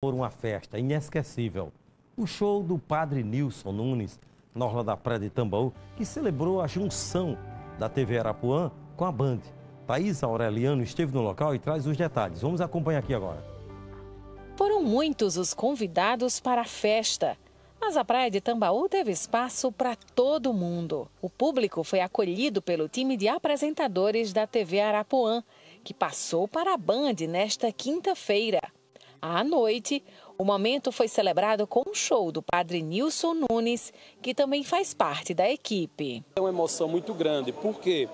por uma festa inesquecível. O show do padre Nilson Nunes, na Orla da Praia de Tambaú, que celebrou a junção da TV Arapuã com a Band. Thaís Aureliano esteve no local e traz os detalhes. Vamos acompanhar aqui agora. Foram muitos os convidados para a festa. Mas a praia de Tambaú teve espaço para todo mundo. O público foi acolhido pelo time de apresentadores da TV Arapuã, que passou para a Band nesta quinta-feira. À noite, o momento foi celebrado com um show do padre Nilson Nunes, que também faz parte da equipe. É uma emoção muito grande, por quê?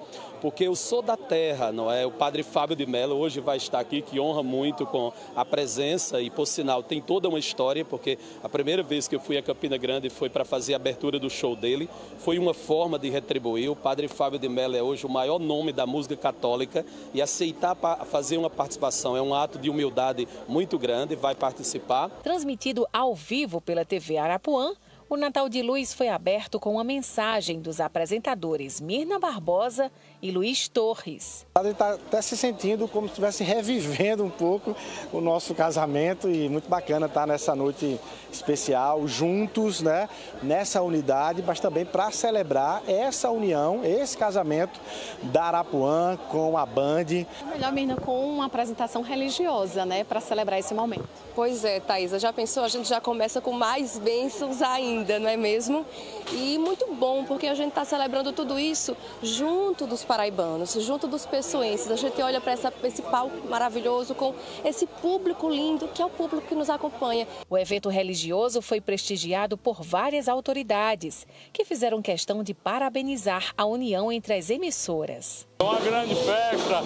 Porque eu sou da terra, não é? O padre Fábio de Mello hoje vai estar aqui, que honra muito com a presença e, por sinal, tem toda uma história, porque a primeira vez que eu fui a Campina Grande foi para fazer a abertura do show dele, foi uma forma de retribuir. O padre Fábio de Mello é hoje o maior nome da música católica e aceitar fazer uma participação é um ato de humildade muito grande, vai participar. Transmitido ao vivo pela TV Arapuã, o Natal de Luz foi aberto com uma mensagem dos apresentadores Mirna Barbosa e Luiz Torres. A gente está até se sentindo como se estivesse revivendo um pouco o nosso casamento e muito bacana estar nessa noite especial, juntos, né, nessa unidade, mas também para celebrar essa união, esse casamento da Arapuã com a Band. Melhor, Mirna, com uma apresentação religiosa, né, para celebrar esse momento. Pois é, Thaisa, já pensou? A gente já começa com mais bênçãos ainda, não é mesmo? E muito bom, porque a gente está celebrando tudo isso junto dos paraibanos, junto dos pessoenses. A gente olha para esse palco maravilhoso com esse público lindo que é o público que nos acompanha. O evento religioso foi prestigiado por várias autoridades, que fizeram questão de parabenizar a união entre as emissoras. É uma grande festa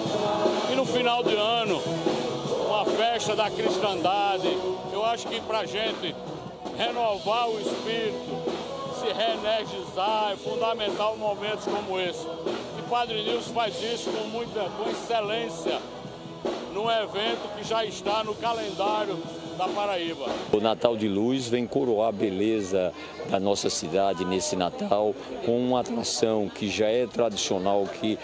e no final de ano uma festa da cristandade. Eu acho que para a gente renovar o espírito, se reenergizar, é fundamental momentos como esse. E Padre Nilson faz isso com muita com excelência num evento que já está no calendário da Paraíba. O Natal de Luz vem coroar a beleza da nossa cidade nesse Natal com uma atração que já é tradicional, que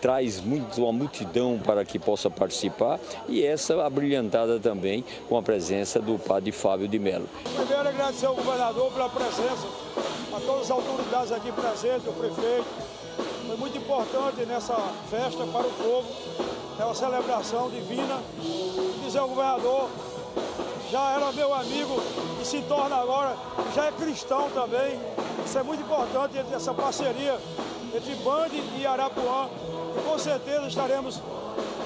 traz muito, uma multidão para que possa participar e essa abrilhantada também com a presença do padre Fábio de Mello. Primeiro agradecer ao governador pela presença, a todas as autoridades aqui presentes, o prefeito. Foi muito importante nessa festa para o povo, é uma celebração divina. Dizer ao governador já era meu amigo e se torna agora, já é cristão também. Isso é muito importante essa parceria entre Band e Arapuã. E com certeza estaremos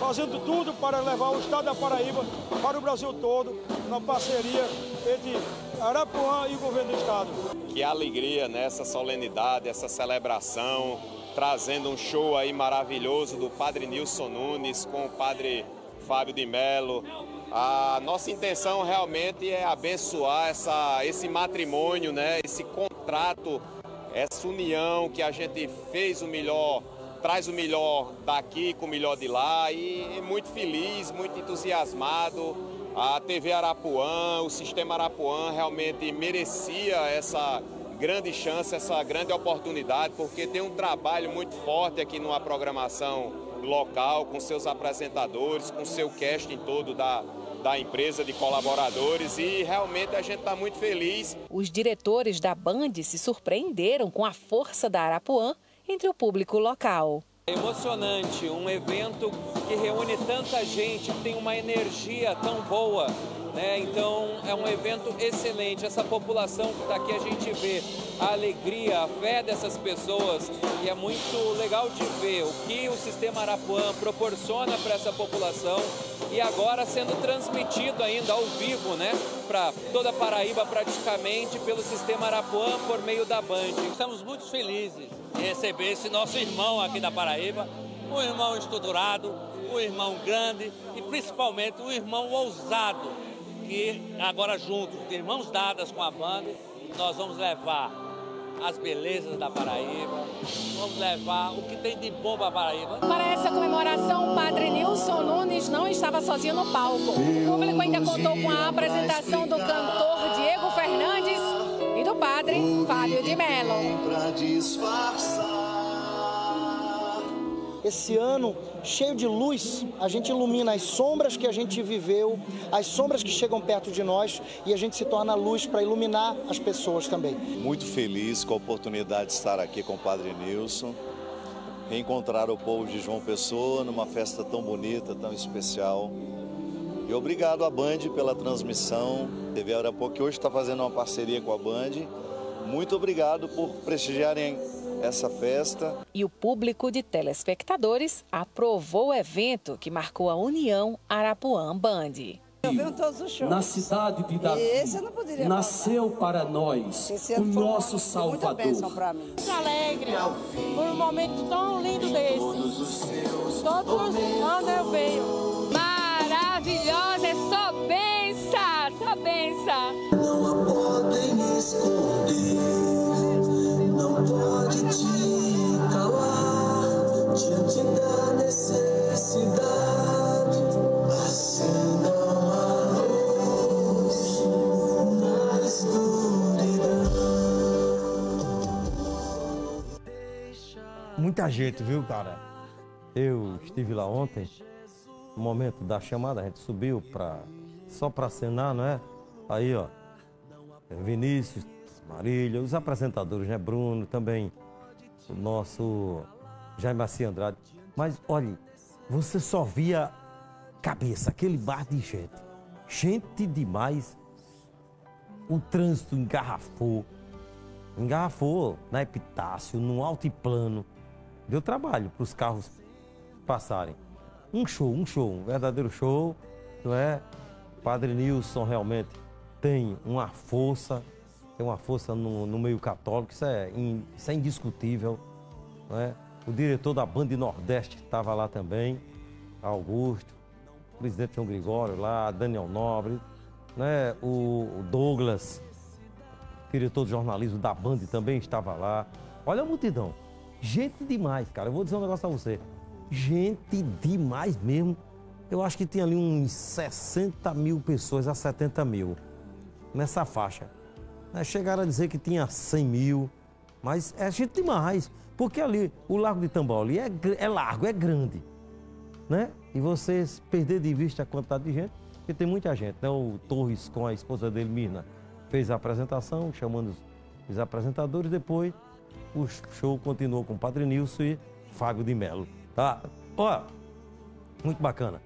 fazendo tudo para levar o estado da Paraíba para o Brasil todo, na parceria entre Arapuã e o governo do estado. Que alegria nessa solenidade, essa celebração, trazendo um show aí maravilhoso do Padre Nilson Nunes com o Padre Fábio de Mello, a nossa intenção realmente é abençoar essa, esse matrimônio, né? esse contrato, essa união que a gente fez o melhor, traz o melhor daqui com o melhor de lá e muito feliz, muito entusiasmado. A TV Arapuã, o sistema Arapuã realmente merecia essa grande chance, essa grande oportunidade, porque tem um trabalho muito forte aqui numa programação local, com seus apresentadores, com seu casting todo da, da empresa, de colaboradores e realmente a gente está muito feliz. Os diretores da Band se surpreenderam com a força da Arapuã entre o público local. É emocionante, um evento que reúne tanta gente, que tem uma energia tão boa né? Então é um evento excelente. Essa população que está aqui a gente vê a alegria, a fé dessas pessoas e é muito legal de ver o que o sistema Arapuã proporciona para essa população e agora sendo transmitido ainda ao vivo, né? Para toda a Paraíba praticamente pelo sistema Arapuã por meio da Band. Estamos muito felizes de receber esse nosso irmão aqui da Paraíba, um irmão estruturado, um irmão grande e principalmente um irmão ousado que agora juntos, de mãos dadas com a banda, nós vamos levar as belezas da Paraíba, vamos levar o que tem de bom para a Paraíba. Para essa comemoração, o padre Nilson Nunes não estava sozinho no palco. O público ainda contou com a apresentação do cantor Diego Fernandes e do padre Fábio de Mello. Esse ano cheio de luz, a gente ilumina as sombras que a gente viveu, as sombras que chegam perto de nós e a gente se torna luz para iluminar as pessoas também. Muito feliz com a oportunidade de estar aqui com o Padre Nilson, reencontrar o povo de João Pessoa numa festa tão bonita, tão especial. E obrigado à Band pela transmissão. TV Arapuã que hoje está fazendo uma parceria com a Band. Muito obrigado por prestigiarem essa festa. E o público de telespectadores aprovou o evento que marcou a união Arapuã-Band. Na cidade de Davi, nasceu para nós o nosso Salvador. Muito alegre por um momento tão lindo desse. Todos os anos eu venho. Maravilhosa, é Muita gente, viu, cara? Eu estive lá ontem, no momento da chamada, a gente subiu pra, só para cenar, não é? Aí, ó, Vinícius, Marília, os apresentadores, né? Bruno, também o nosso Jaime Massi Andrade. Mas, olha, você só via cabeça, aquele bar de gente. Gente demais. O trânsito engarrafou. Engarrafou na Epitácio, no altiplano. Deu trabalho para os carros passarem. Um show, um show, um verdadeiro show, não é? Padre Nilson realmente tem uma força, tem uma força no, no meio católico, isso é, in- isso é indiscutível, não é? O diretor da Band Nordeste estava lá também, Augusto, o presidente João Gregório lá, Daniel Nobre, né? o, o Douglas, diretor de jornalismo da Band também estava lá. Olha a multidão. Gente demais, cara. Eu vou dizer um negócio a você. Gente demais mesmo. Eu acho que tinha ali uns 60 mil pessoas a 70 mil nessa faixa. Né, Chegaram a dizer que tinha 100 mil, mas é gente demais. Porque ali, o Lago de Tambor ali é, é largo, é grande. Né? E vocês perder de vista a quantidade de gente, porque tem muita gente. Né? O Torres com a esposa dele, Mirna, fez a apresentação, chamando os apresentadores. Depois, o show continuou com Padre Nilson e Fábio de Melo. Tá? Ó, muito bacana.